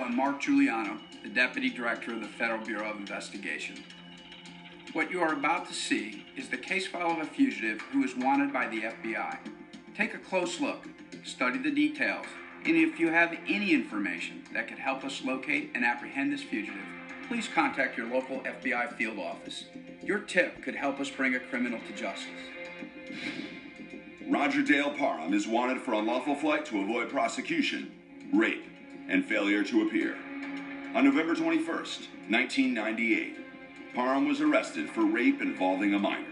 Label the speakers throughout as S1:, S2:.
S1: I'm Mark Giuliano, the Deputy Director of the Federal Bureau of Investigation. What you are about to see is the case file of a fugitive who is wanted by the FBI. Take a close look, study the details, and if you have any information that could help us locate and apprehend this fugitive, please contact your local FBI field office. Your tip could help us bring a criminal to justice.
S2: Roger Dale Parham is wanted for unlawful flight to avoid prosecution, rape, and failure to appear. On November 21st, 1998, Parham was arrested for rape involving a minor.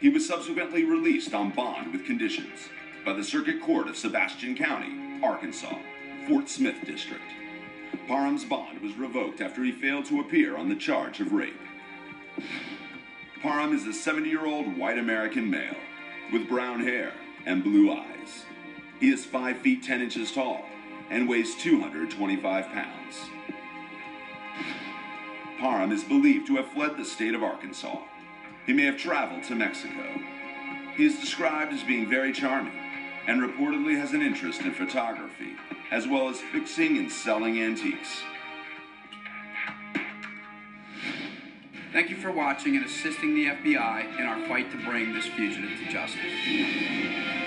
S2: He was subsequently released on bond with conditions by the Circuit Court of Sebastian County, Arkansas, Fort Smith District. Parham's bond was revoked after he failed to appear on the charge of rape. Parham is a 70 year old white American male with brown hair and blue eyes. He is 5 feet 10 inches tall and weighs 225 pounds. Parham is believed to have fled the state of Arkansas. He may have traveled to Mexico. He is described as being very charming and reportedly has an interest in photography, as well as fixing and selling antiques.
S1: Thank you for watching and assisting the FBI in our fight to bring this fugitive to justice.